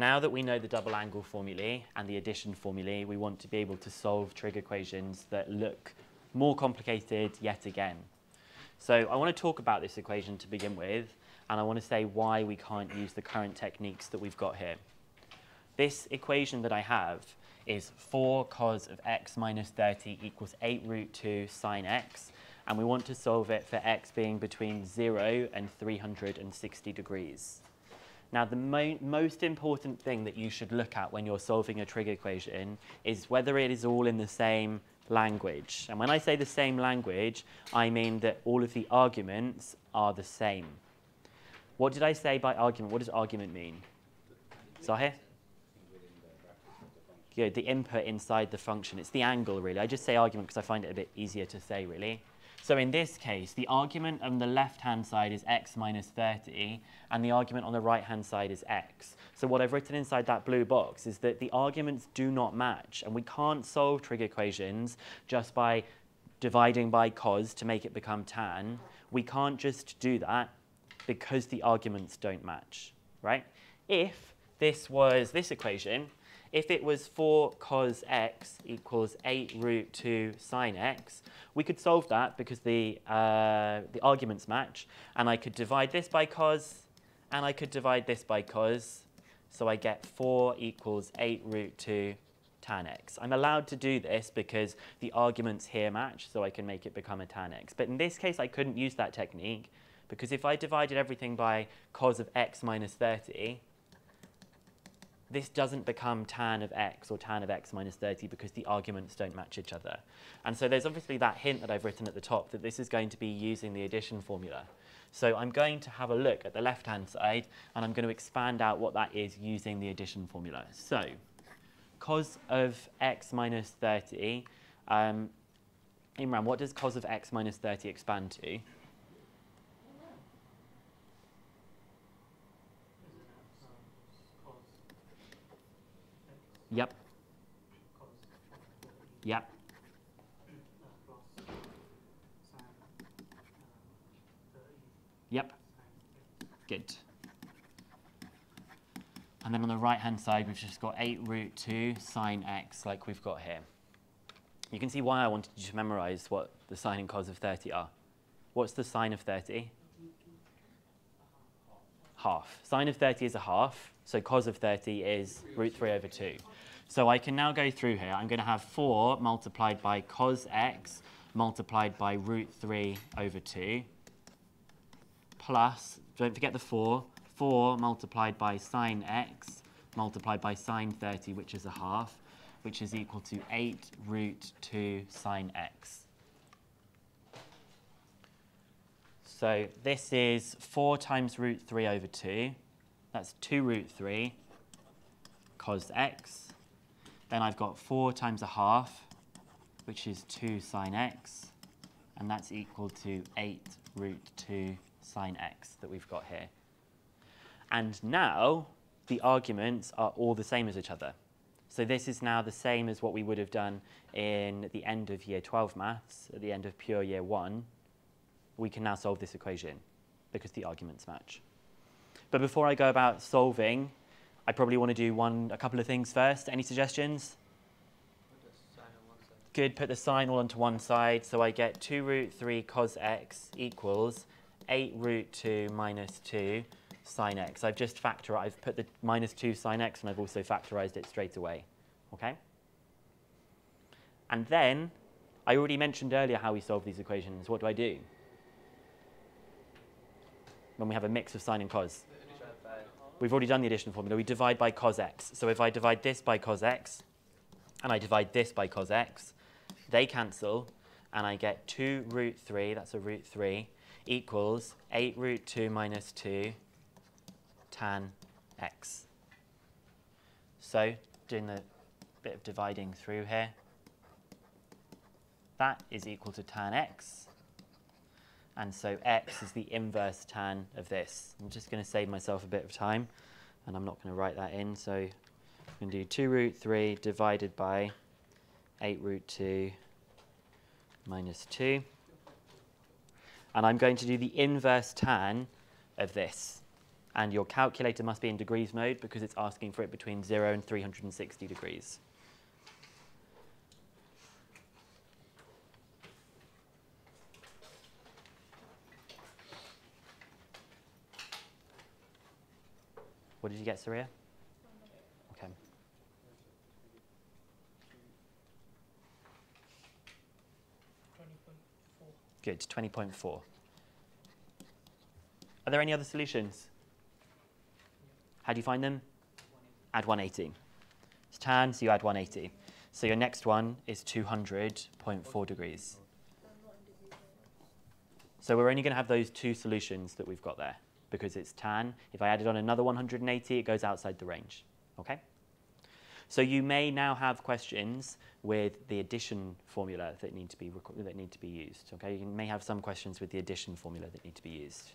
Now that we know the double angle formulae and the addition formulae, we want to be able to solve trig equations that look more complicated yet again. So I want to talk about this equation to begin with, and I want to say why we can't use the current techniques that we've got here. This equation that I have is 4 cos of x minus 30 equals 8 root 2 sine x, and we want to solve it for x being between 0 and 360 degrees. Now, the mo most important thing that you should look at when you're solving a trig equation is whether it is all in the same language. And when I say the same language, I mean that all of the arguments are the same. What did I say by argument? What does argument mean? Zahir? Good, the input inside the function. It's the angle, really. I just say argument because I find it a bit easier to say, really. So in this case, the argument on the left-hand side is x minus 30, and the argument on the right-hand side is x. So what I've written inside that blue box is that the arguments do not match, and we can't solve trig equations just by dividing by cos to make it become tan. We can't just do that because the arguments don't match, right? If this was this equation, if it was 4 cos x equals 8 root 2 sine x, we could solve that because the, uh, the arguments match. And I could divide this by cos, and I could divide this by cos. So I get 4 equals 8 root 2 tan x. I'm allowed to do this because the arguments here match, so I can make it become a tan x. But in this case, I couldn't use that technique because if I divided everything by cos of x minus 30, this doesn't become tan of x or tan of x minus 30 because the arguments don't match each other. And so there's obviously that hint that I've written at the top that this is going to be using the addition formula. So I'm going to have a look at the left-hand side, and I'm going to expand out what that is using the addition formula. So cos of x minus 30, um, Imran, what does cos of x minus 30 expand to? Yep. Yep. Yep. Good. And then on the right-hand side, we've just got 8 root 2 sine x, like we've got here. You can see why I wanted you to memorize what the sine and cos of 30 are. What's the sine of 30? Half. Sine of 30 is a half, so cos of 30 is root 3 over 2. So I can now go through here. I'm going to have 4 multiplied by cos x multiplied by root 3 over 2 plus, don't forget the 4, 4 multiplied by sine x multiplied by sine 30, which is a half, which is equal to 8 root 2 sine x. So this is 4 times root 3 over 2. That's 2 root 3 cos x then I've got 4 times a half, which is 2 sine x, and that's equal to 8 root 2 sine x that we've got here. And now the arguments are all the same as each other. So this is now the same as what we would have done in the end of year 12 maths, at the end of pure year 1. We can now solve this equation because the arguments match. But before I go about solving I probably want to do one, a couple of things first. Any suggestions? Good, put the sine all onto one side. So I get 2 root 3 cos x equals 8 root 2 minus 2 sine x. I've just factorized, I've put the minus 2 sine x and I've also factorized it straight away. Okay? And then, I already mentioned earlier how we solve these equations. What do I do? When we have a mix of sine and cos. We've already done the addition formula. We divide by cos x. So if I divide this by cos x, and I divide this by cos x, they cancel, and I get 2 root 3, that's a root 3, equals 8 root 2 minus 2 tan x. So doing the bit of dividing through here, that is equal to tan x. And so x is the inverse tan of this. I'm just going to save myself a bit of time, and I'm not going to write that in. So I'm going to do 2 root 3 divided by 8 root 2 minus 2. And I'm going to do the inverse tan of this. And your calculator must be in degrees mode because it's asking for it between 0 and 360 degrees. What did you get, Saria? Okay. Good, 20.4. Are there any other solutions? How do you find them? Add 180. It's tan, so you add 180. So your next one is 200.4 degrees. So we're only going to have those two solutions that we've got there because it's tan. If I added on another 180, it goes outside the range. Okay? So you may now have questions with the addition formula that need to be that need to be used. Okay, you may have some questions with the addition formula that need to be used.